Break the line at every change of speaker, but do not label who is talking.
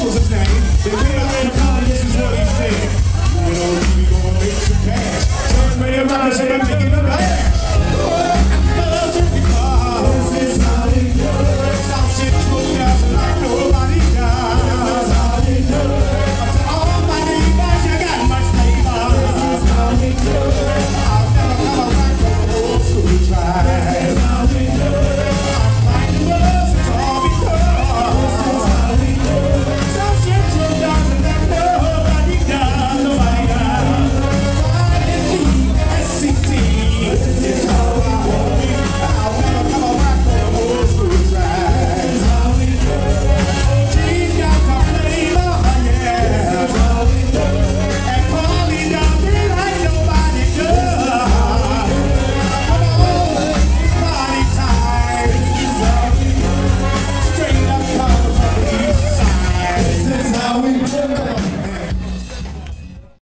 Paul was his name.